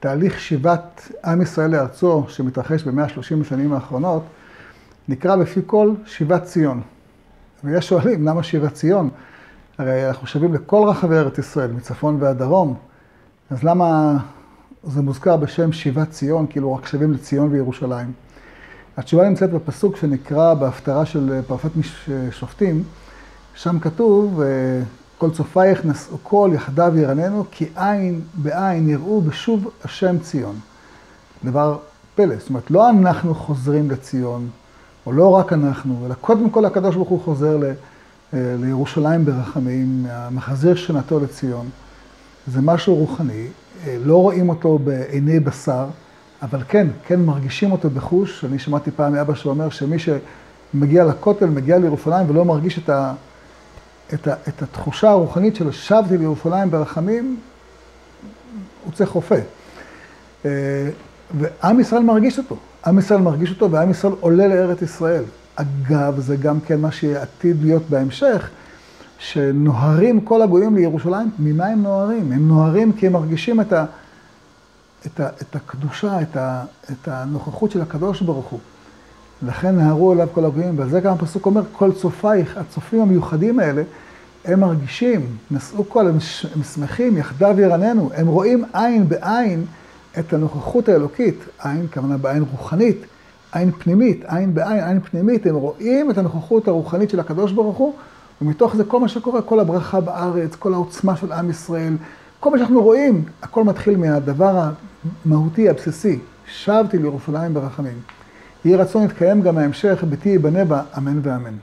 תהליך שיבת עם ישראל לארצו, שמתרחש במאה שלושים השנים האחרונות, נקרא בפי כל שיבת ציון. ויש שואלים, למה שיבת ציון? הרי אנחנו שבים לכל רחבי ארץ ישראל, מצפון ועד דרום, אז למה זה מוזכר בשם שיבת ציון, כאילו רק שבים לציון וירושלים? התשובה נמצאת בפסוק שנקרא בהפטרה של פרפת שופטים, שם כתוב, כל צופייך נשאו קול יחדיו ירננו, כי עין בעין יראו בשוב השם ציון. דבר פלא, זאת אומרת, לא אנחנו חוזרים לציון, או לא רק אנחנו, אלא קודם כל הקדוש ברוך הוא חוזר ל, לירושלים ברחמים, מחזיר שנתו לציון. זה משהו רוחני, לא רואים אותו בעיני בשר, אבל כן, כן מרגישים אותו בחוש. אני שמעתי פעם מאבא שאומר שמי שמגיע לכותל, מגיע לירושלים ולא מרגיש את ה... את, ה, את התחושה הרוחנית של שבתי לירושלים ברחמים, הוא צריך רופא. ועם ישראל מרגיש אותו. עם ישראל מרגיש אותו, ועם ישראל עולה לארץ ישראל. אגב, זה גם כן מה שעתיד להיות בהמשך, שנוהרים כל הגויים לירושלים. ממה הם נוהרים? הם נוהרים כי הם מרגישים את, ה, את, ה, את הקדושה, את, ה, את הנוכחות של הקדוש ברוך הוא. לכן נהרו אליו כל הגויים, ועל זה גם הפסוק אומר, כל צופייך, הצופים המיוחדים האלה, הם מרגישים, נשאו קול, הם, הם שמחים, יחדיו ירננו, הם רואים עין בעין את הנוכחות האלוקית, עין, כוונה בעין רוחנית, עין פנימית, עין בעין, עין פנימית, הם רואים את הנוכחות הרוחנית של הקדוש ברוך הוא, ומתוך זה כל מה שקורה, כל הברכה בארץ, כל העוצמה של עם ישראל, כל מה שאנחנו רואים, הכל מתחיל מהדבר המהותי, הבסיסי, שבתי לירושלים ברחמים. יהי רצון להתקיים גם ההמשך, ביתי ייבנה בה, אמן ואמן.